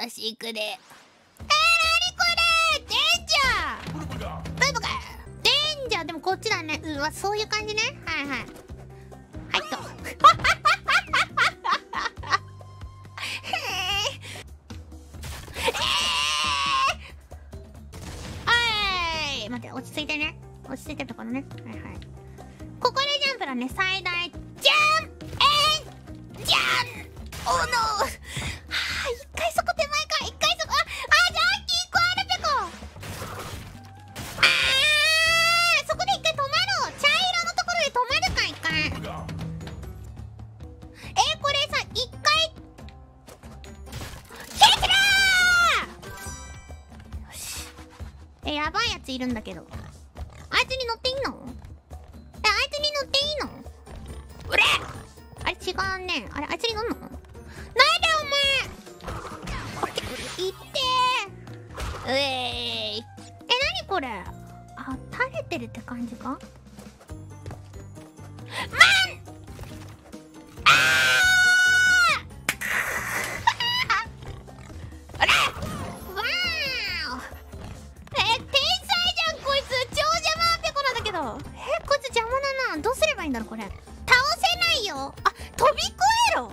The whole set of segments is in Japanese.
よしくで。えー、なにこれ？デンジャーブブカデンジャーでもこっちだね。うわそういう感じね。はいはい。はいと、はい！待って落ち着いてね。落ち着いてたからね。はいはい。ここでジャンプだね。最大。ジャン！プエンジャン！おの、oh, no! やばいやついるんだけど。あいつに乗っていいの？えあいつに乗っていいの？うれあれ違うね。あれあいつに乗んの？ないでお前！いってー。うえー。いえ何これ？あ垂れてるって感じか？ろあ飛び越えろ。は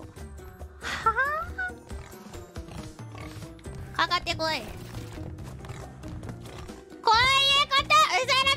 あかかってこい。こういうことうざら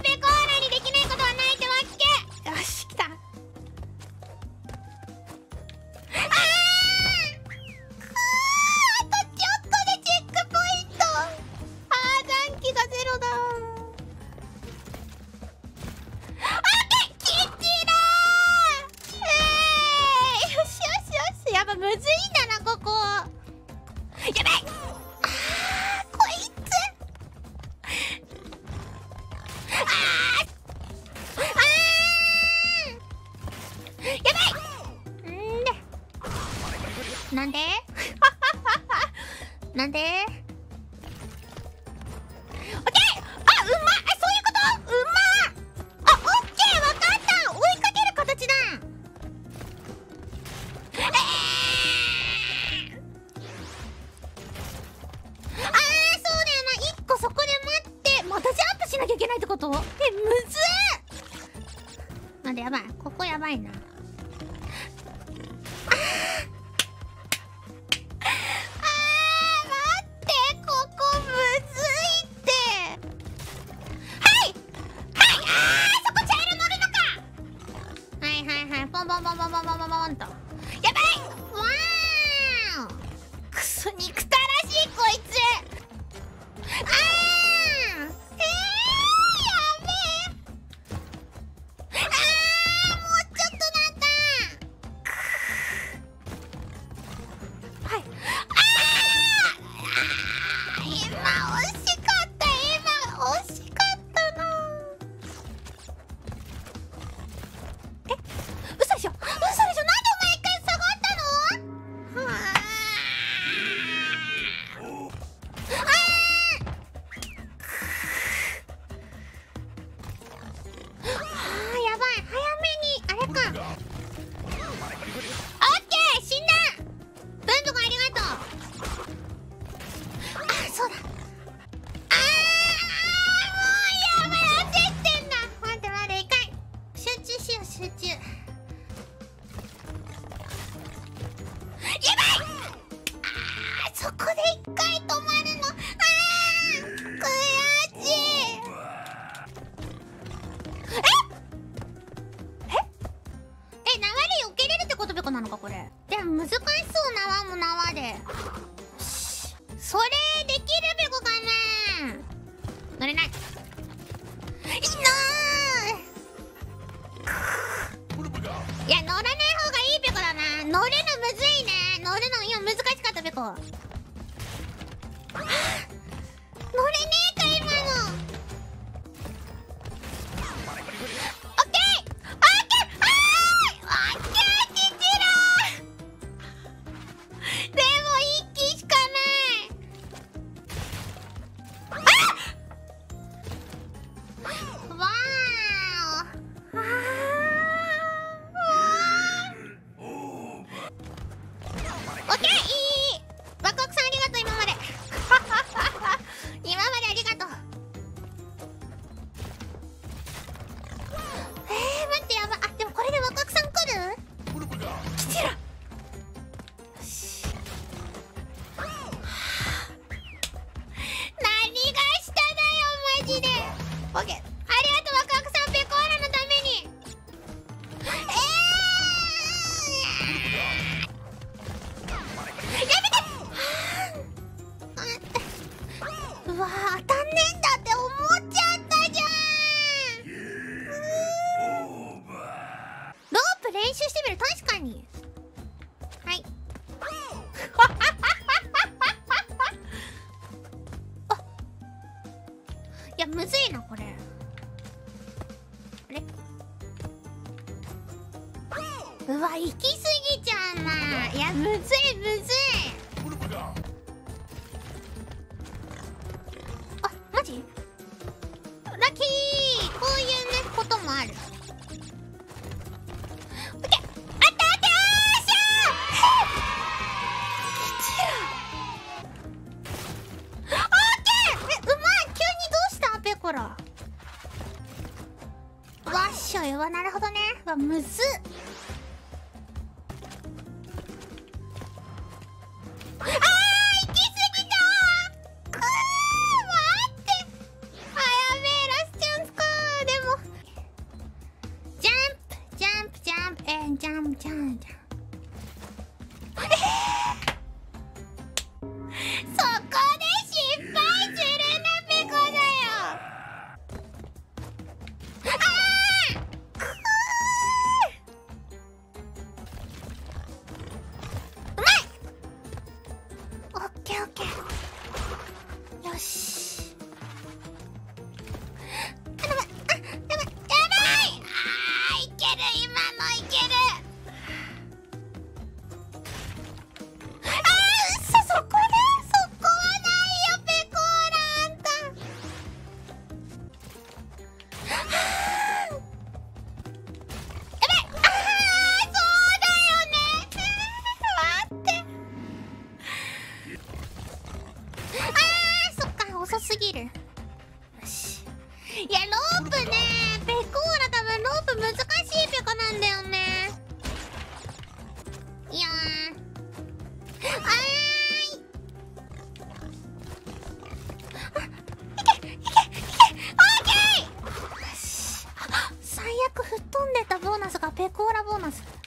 なんで？なんで？きるべこかな乗れない。いのいや乗らない方がいいべこだな。乗るのむずいね。乗るのいや難しかったべこ。行き過ぎちゃうな。いや、むずいむずい。吹っ飛んでたボーナスがペコーラボーナス。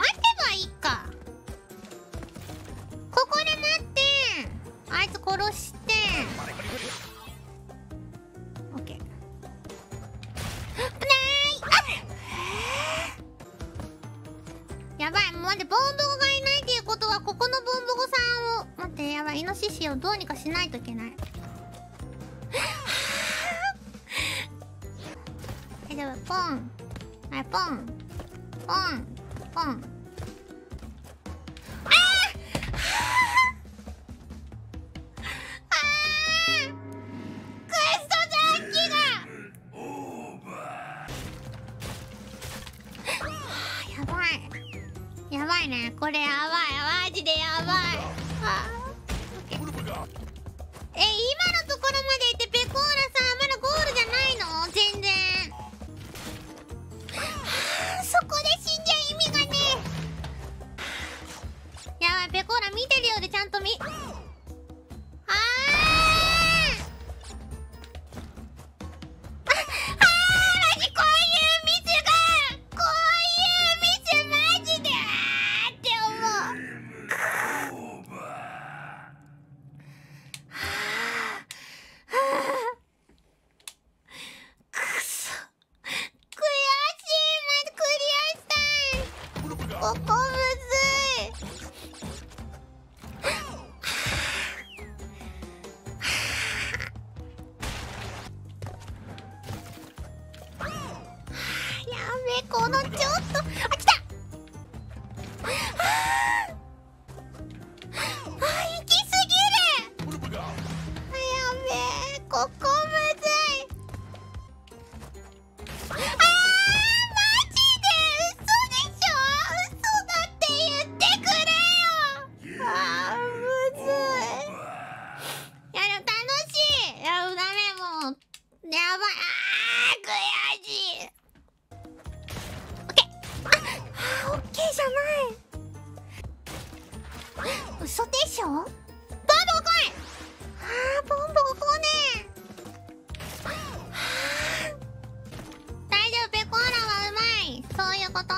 待てばいいか。ここで待って。あいつ殺して。オッケー。ない。あやばい。待ってボンボゴがいないっていうことはここのボンボゴさんを。待ってやばい。イノシシをどうにかしないといけない。大丈夫。ポン。はいポン。ポン。ポン。いね。これやばい。マジでやばい。え今のところまで行ってペコーラさんまだゴールじゃないの？全然。そこで死んじゃう意味がねやばいペコーラ見てるようでちゃんと見。ここ。ばいああ悔しい。オッケー。あオッケーじゃない。嘘でしょ。ボンボン来いあーボンボン来ねえ大丈夫。ペコーラはうまい。そういうこと。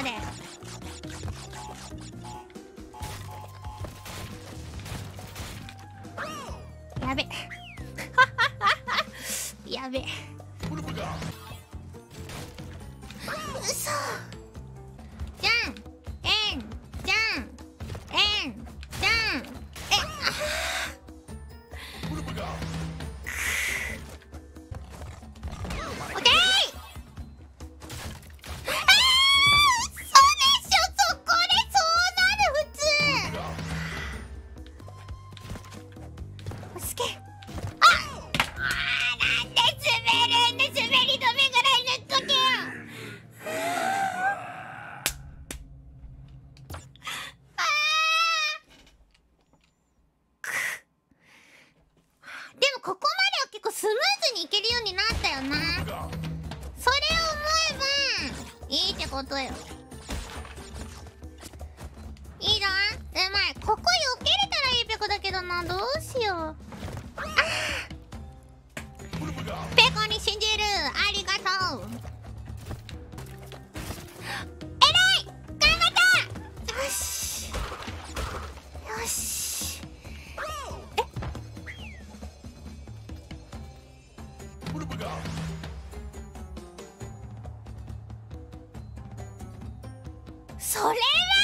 まで。やべ。やべ。それは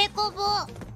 ペコボ。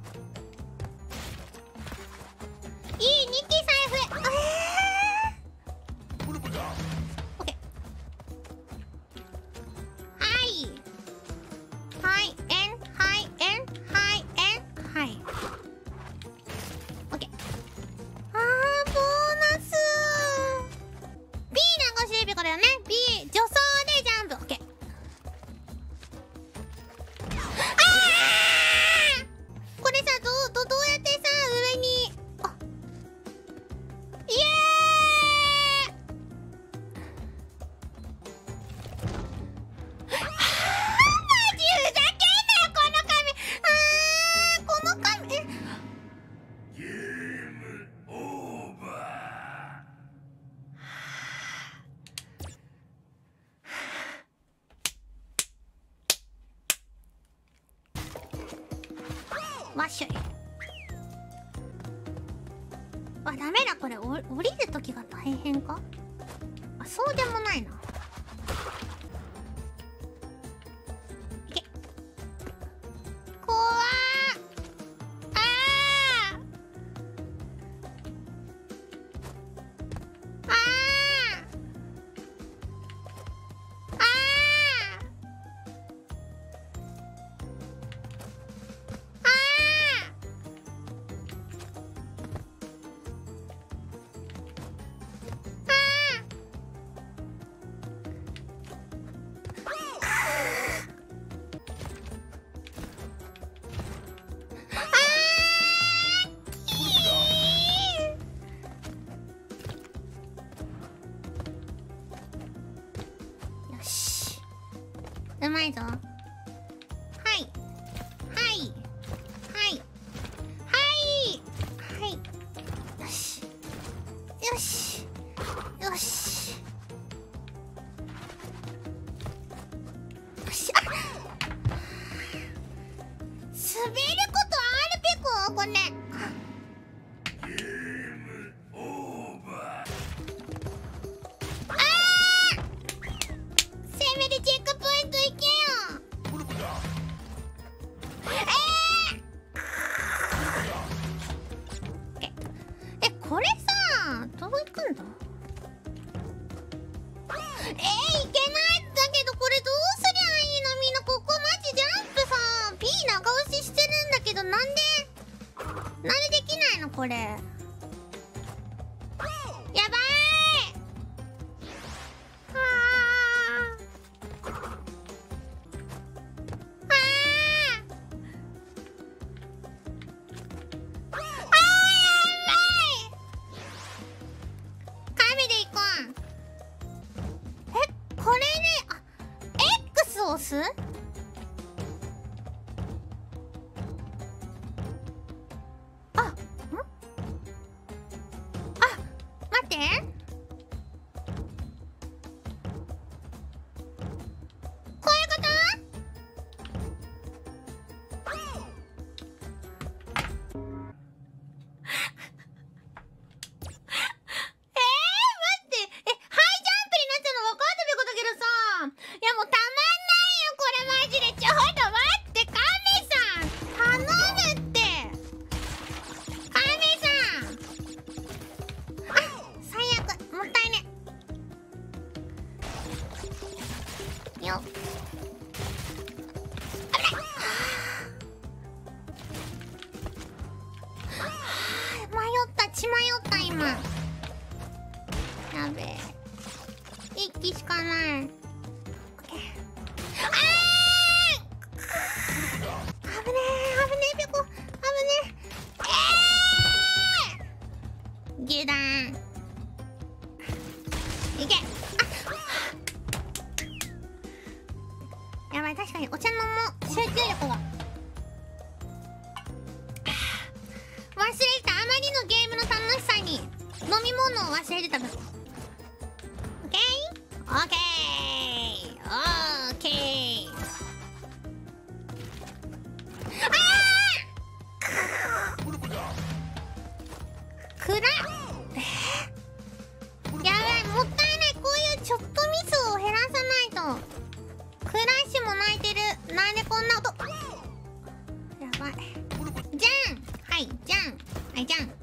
よし。なんでできないのこれ。やば